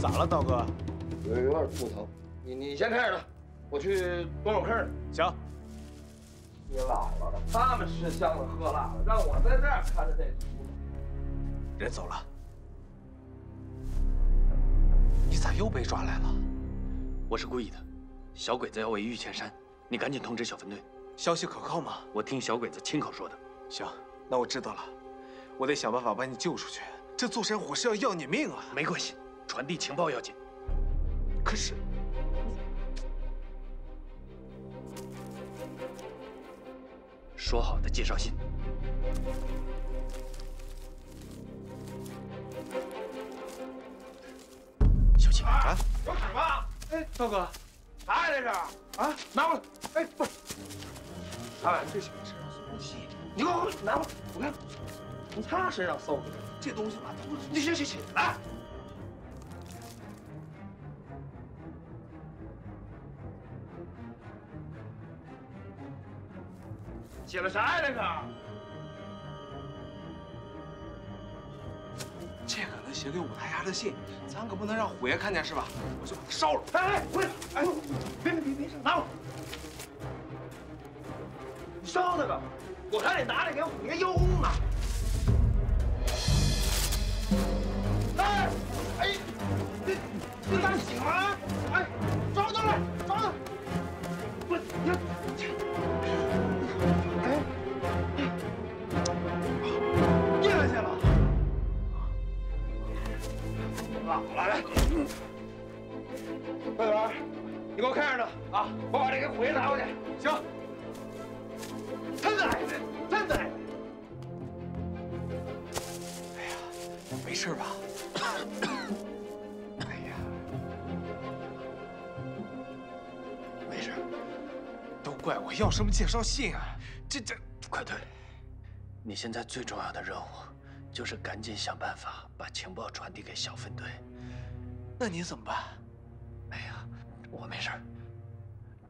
咋了，道哥？有有点肚疼，你你先看着他，我去端会客去。行。你姥姥的，他们吃香的喝辣的，让我在这儿看着这出。人走了，你咋又被抓来了？我是故意的，小鬼子要围御前山，你赶紧通知小分队。消息可靠吗？我听小鬼子亲口说的。行，那我知道了，我得想办法把你救出去。这坐山虎是要要你命啊！没关系，传递情报要紧。可是。说好的介绍信，小青啊，有纸吗？哎，道哥，啥呀这是？啊，拿过来！哎，不是，他这是身上搜东西，你给我拿过来，我看，从他身上搜的，这东西嘛，你行行行，来。写了啥呀？这个？这可能写给武大丫的信，咱可不能让虎爷看见，是吧？我就把它烧了。哎哎，回来！哎，别别别别拿过来！你烧那个，我看你拿来给虎爷邀功呢。哎哎，这这咋行啊？事吧？哎呀，没事。都怪我要什么介绍信啊！这这，快退！你现在最重要的任务。就是赶紧想办法把情报传递给小分队。那你怎么办？哎呀，我没事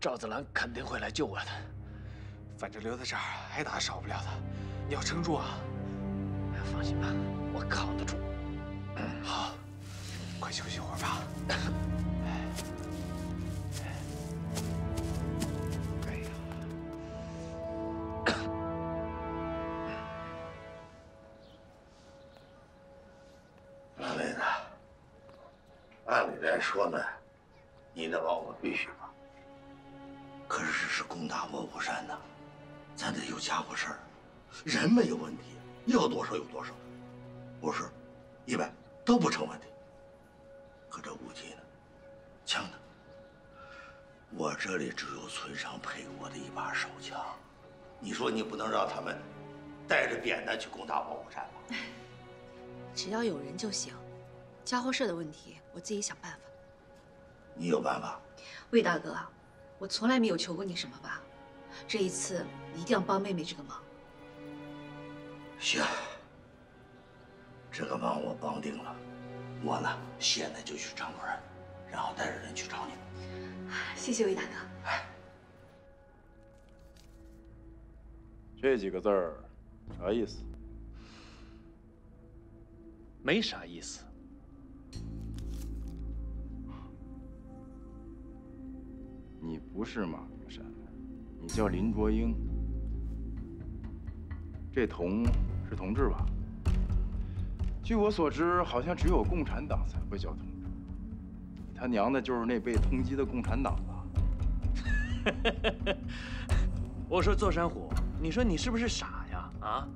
赵子兰肯定会来救我的。反正留在这儿挨打少不了的，你要撑住啊！放心吧，我扛得住。休息会儿吧。说呢，你能帮我必须帮？可是这是攻打卧虎山呢，咱得有家伙事儿，人没有问题，要多少有多少，不是，一百都不成问题。可这武器呢，枪呢？我这里只有村上配给我的一把手枪，你说你不能让他们带着扁担去攻打保护山吧？只要有人就行，家伙事的问题我自己想办法。你有办法，魏大哥，我从来没有求过你什么吧？这一次你一定要帮妹妹这个忙。行，这个忙我帮定了。我呢，现在就去张村，然后带着人去找你。谢谢魏大哥。哎，这几个字儿啥意思？没啥意思。你不是马明山，你叫林卓英。这同是同志吧？据我所知，好像只有共产党才会叫同志。你他娘的，就是那被通缉的共产党吧？我说座山虎，你说你是不是傻呀？啊，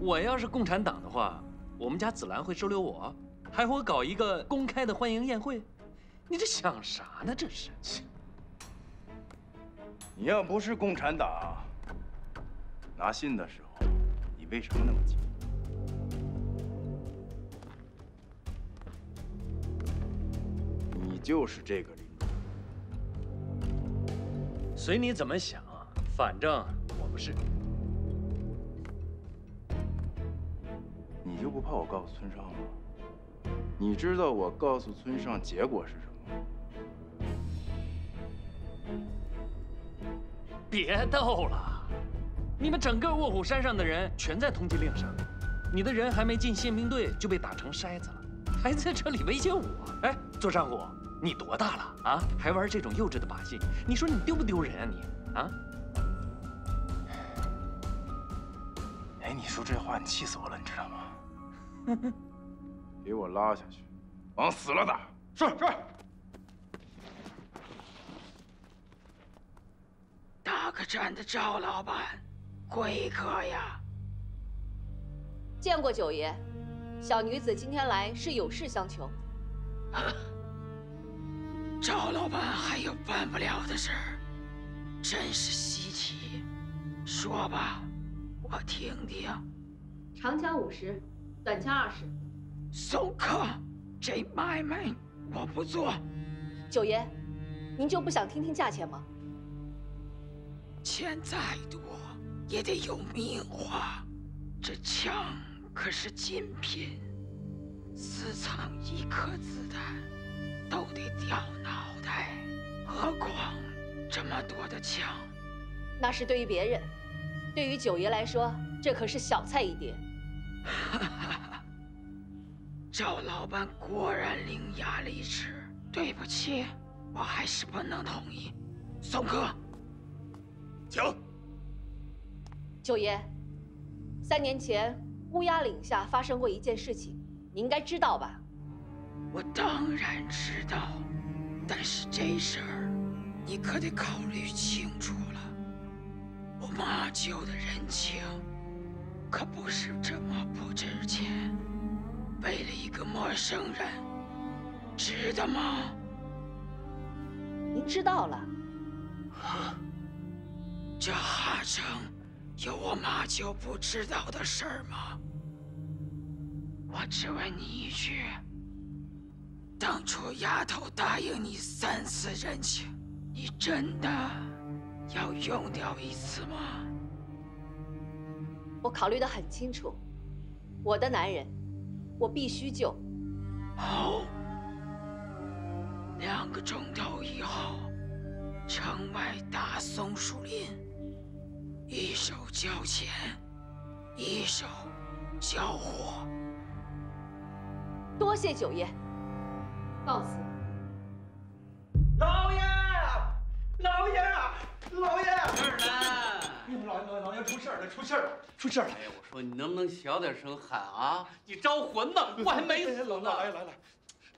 我要是共产党的话，我们家紫兰会收留我，还会搞一个公开的欢迎宴会？你这想啥呢？这是。你要不是共产党，拿信的时候，你为什么那么急？就是这个林随你怎么想，反正我不是。你就不怕我告诉村上吗？你知道我告诉村上结果是什么？别逗了，你们整个卧虎山上的人全在通缉令上，你的人还没进宪兵队就被打成筛子了，还在这里威胁我？哎，左山虎，你多大了啊？还玩这种幼稚的把戏？你说你丢不丢人啊你？啊？哎，你说这话，你气死我了，你知道吗？给我拉下去，往死了打！是是。大客栈的赵老板，贵客呀！见过九爷，小女子今天来是有事相求。赵老板还有办不了的事儿，真是稀奇。说吧，我听听。长枪五十，短枪二十。送客，这买卖我不做。九爷，您就不想听听价钱吗？钱再多也得有命花，这枪可是精品，私藏一颗子弹都得掉脑袋，何况这么多的枪？那是对于别人，对于九爷来说，这可是小菜一碟。哈哈，赵老板果然伶牙俐齿。对不起，我还是不能同意。送客。请。九爷，三年前乌鸦岭下发生过一件事情，你应该知道吧？我当然知道，但是这事儿你可得考虑清楚了。我马厩的人情可不是这么不值钱，为了一个陌生人，值得吗？您知道了。这哈城有我马厩不知道的事儿吗？我只问你一句：当初丫头答应你三次人情，你真的要用掉一次吗？我考虑的很清楚，我的男人，我必须救。好，两个钟头以后，城外大松树林。一手交钱，一手交货。多谢九爷，告辞。老爷，老爷，老爷！事儿呢？哎呦，老爷，老爷，老爷，出事儿了，出事儿了，出事儿了！哎呀，我说你能不能小点声喊啊？你招魂呢？我还没死呢。老爷，来来，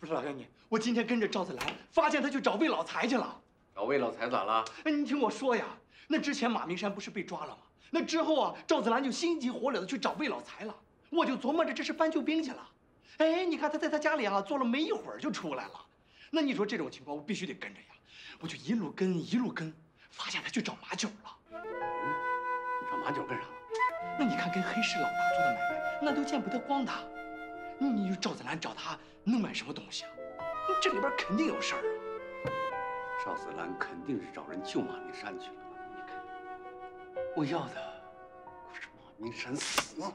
不是老爷你，我今天跟着赵子兰，发现他去找魏老财去了。找魏老财咋了？哎，你听我说呀。那之前马明山不是被抓了吗？那之后啊，赵子兰就心急火燎的去找魏老财了。我就琢磨着这是搬救兵去了。哎，你看他在他家里啊坐了没一会儿就出来了。那你说这种情况我必须得跟着呀，我就一路跟一路跟，发现他去找马九了。嗯，找马九干啥？那你看跟黑市老大做的买卖，那都见不得光的。你你赵子兰找他能买什么东西啊？这里边肯定有事儿啊。赵子兰肯定是找人救马明山去了。你看我要的可是马明山死。了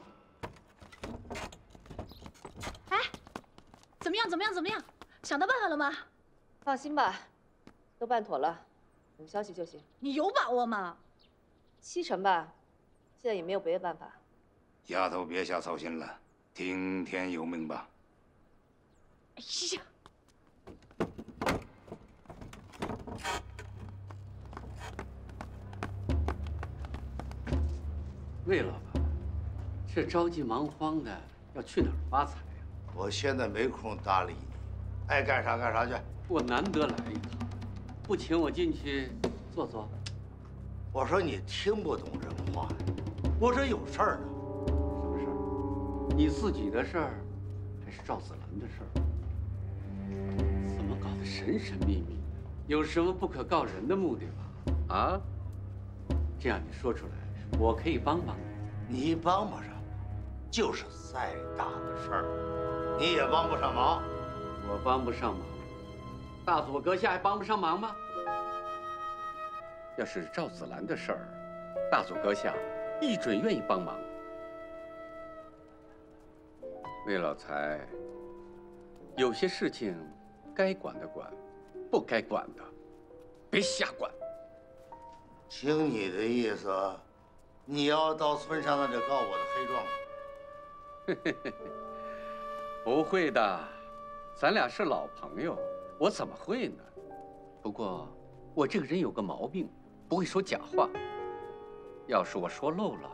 哎，怎么样？怎么样？怎么样？想到办法了吗？放心吧，都办妥了，等消息就行。你有把握吗？七成吧，现在也没有别的办法。丫头，别瞎操心了，听天由命吧。哎呀！魏老板，这着急忙慌的要去哪儿发财呀？我现在没空搭理你，爱干啥干啥去。我难得来一趟，不请我进去坐坐？我说你听不懂人话呀！我这有事儿呢。什么事儿？你自己的事儿，还是赵子兰的事儿？怎么搞得神神秘秘的？有什么不可告人的目的吧？啊？这样你说出来。我可以帮帮你，你帮不上，就是再大的事儿，你也帮不上忙。我帮不上忙，大佐阁下还帮不上忙吗？要是赵子兰的事儿，大佐阁下一准愿意帮忙。魏老财，有些事情该管的管，不该管的别瞎管。听你的意思。你要到村上那里告我的黑状吗？不会的，咱俩是老朋友，我怎么会呢？不过我这个人有个毛病，不会说假话。要是我说漏了，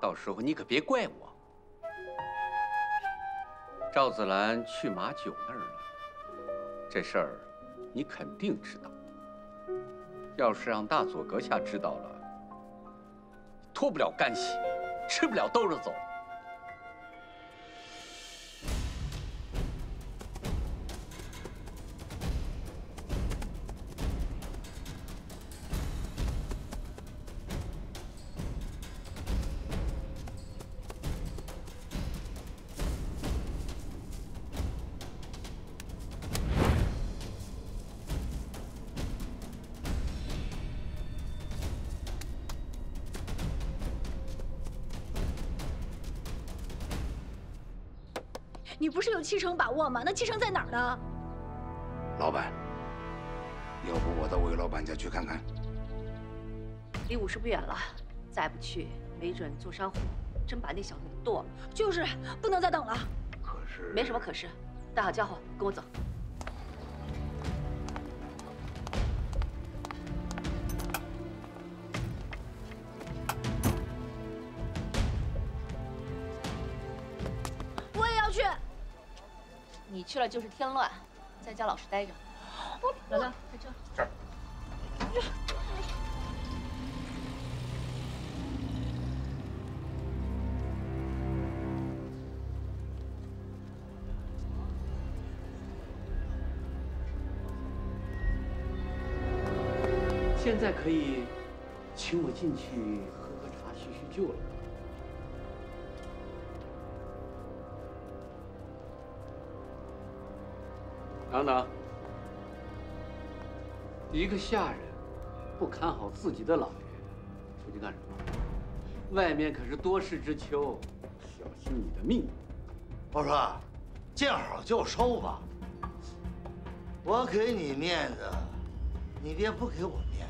到时候你可别怪我。赵子兰去马九那儿了，这事儿你肯定知道。要是让大佐阁下知道了，脱不了干系，吃不了兜着走。你不是有七成把握吗？那七成在哪儿呢？老板，要不我到魏老板家去看看？离五十不远了，再不去，没准坐山虎真把那小子给剁了。就是不能再等了。可是没什么可是，带好家伙，跟我走。去了就是添乱，在家老实待着。老大，开车。这儿。现在可以请我进去喝喝茶、叙叙旧了等等，一个下人不看好自己的老爷，出去干什么？外面可是多事之秋，小心你的命。我说，见好就收吧。我给你面子，你别不给我面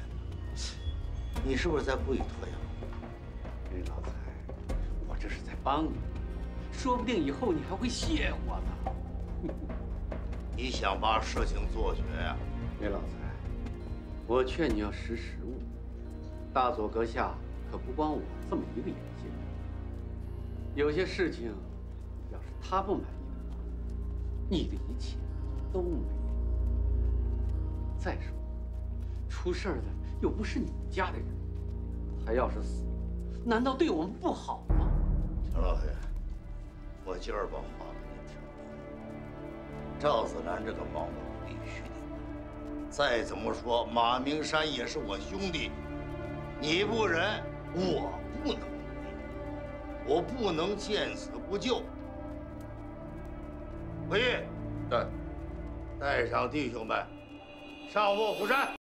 子。你是不是在故意拖延？林老财，我这是在帮你，说不定以后你还会谢我呢。你想把事情做绝呀、林老财，我劝你要识时务。大佐阁下可不光我这么一个眼睛，有些事情，要是他不满意的话，你的一切都没了。再说，出事儿的又不是你们家的人，他要是死了，难道对我们不好吗？陈老爷，我今儿把话。赵子兰这个忙我必须得。再怎么说，马明山也是我兄弟，你不仁，我不能，我不能见死不救。回玉，带，带上弟兄们上卧虎山。